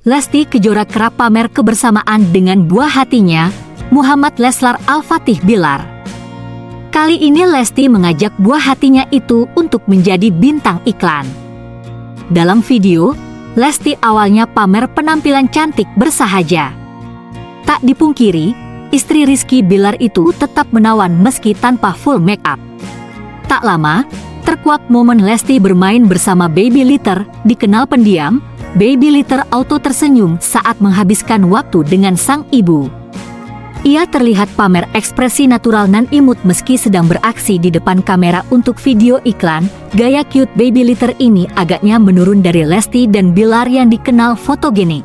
Lesti Kejora kerap pamer kebersamaan dengan buah hatinya, Muhammad Leslar Al-Fatih Bilar. Kali ini Lesti mengajak buah hatinya itu untuk menjadi bintang iklan. Dalam video, Lesti awalnya pamer penampilan cantik bersahaja. Tak dipungkiri, istri Rizky Bilar itu tetap menawan meski tanpa full make up. Tak lama, terkuak momen Lesti bermain bersama Baby Litter, dikenal pendiam, Baby Litter auto tersenyum saat menghabiskan waktu dengan sang ibu. Ia terlihat pamer ekspresi natural nan imut meski sedang beraksi di depan kamera untuk video iklan. Gaya cute baby litter ini agaknya menurun dari Lesti dan Bilar yang dikenal fotogenik.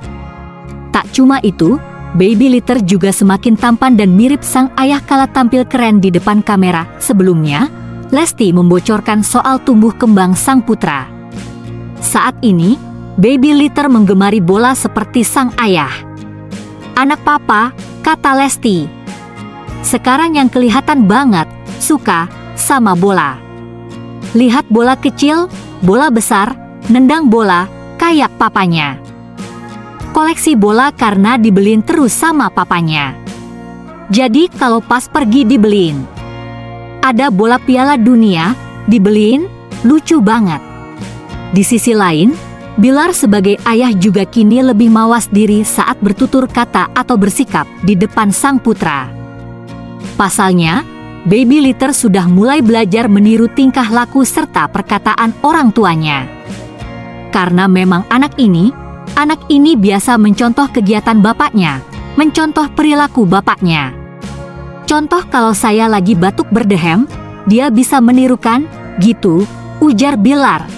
Tak cuma itu, baby litter juga semakin tampan dan mirip sang ayah kala tampil keren di depan kamera. Sebelumnya, Lesti membocorkan soal tumbuh kembang sang putra. Saat ini, baby litter menggemari bola seperti sang ayah. Anak papa, kata Lesti. Sekarang yang kelihatan banget, suka, sama bola. Lihat bola kecil, bola besar, nendang bola, kayak papanya. Koleksi bola karena dibeliin terus sama papanya. Jadi kalau pas pergi dibeliin. Ada bola piala dunia, dibeliin, lucu banget. Di sisi lain, Bilar sebagai ayah juga kini lebih mawas diri saat bertutur kata atau bersikap di depan sang putra. Pasalnya, Baby Litter sudah mulai belajar meniru tingkah laku serta perkataan orang tuanya. Karena memang anak ini, anak ini biasa mencontoh kegiatan bapaknya, mencontoh perilaku bapaknya. Contoh kalau saya lagi batuk berdehem, dia bisa menirukan, gitu, ujar Bilar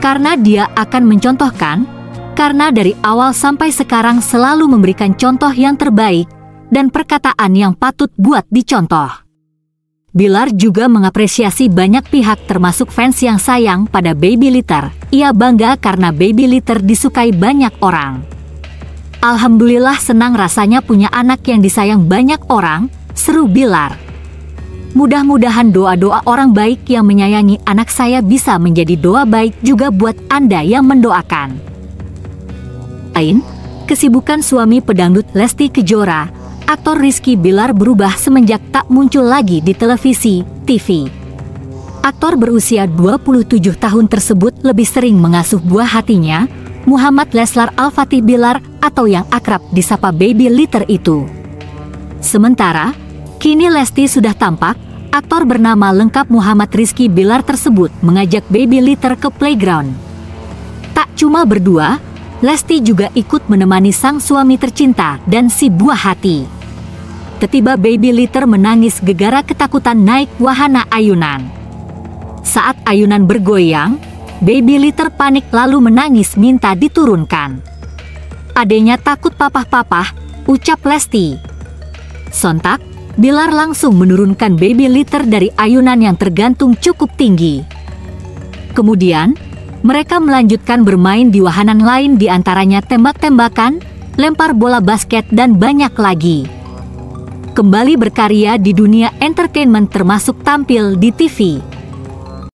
karena dia akan mencontohkan, karena dari awal sampai sekarang selalu memberikan contoh yang terbaik dan perkataan yang patut buat dicontoh. Bilar juga mengapresiasi banyak pihak termasuk fans yang sayang pada Baby Litter. Ia bangga karena Baby Litter disukai banyak orang. Alhamdulillah senang rasanya punya anak yang disayang banyak orang, seru Bilar. Mudah-mudahan doa-doa orang baik yang menyayangi anak saya bisa menjadi doa baik juga buat Anda yang mendoakan. Lain, kesibukan suami pedangdut Lesti Kejora, aktor Rizky Bilar berubah semenjak tak muncul lagi di televisi, TV. Aktor berusia 27 tahun tersebut lebih sering mengasuh buah hatinya, Muhammad Leslar Al-Fatih Bilar atau yang akrab disapa Baby Litter itu. Sementara, Kini Lesti sudah tampak, aktor bernama lengkap Muhammad Rizky Bilar tersebut mengajak Baby Litter ke playground. Tak cuma berdua, Lesti juga ikut menemani sang suami tercinta dan si buah hati. Ketiba Baby Litter menangis gegara ketakutan naik wahana ayunan. Saat ayunan bergoyang, Baby Litter panik lalu menangis minta diturunkan. Adanya takut papah-papah, ucap Lesti. Sontak, Bilar langsung menurunkan baby litter dari ayunan yang tergantung cukup tinggi. Kemudian, mereka melanjutkan bermain di wahanan lain di antaranya tembak-tembakan, lempar bola basket dan banyak lagi. Kembali berkarya di dunia entertainment termasuk tampil di TV.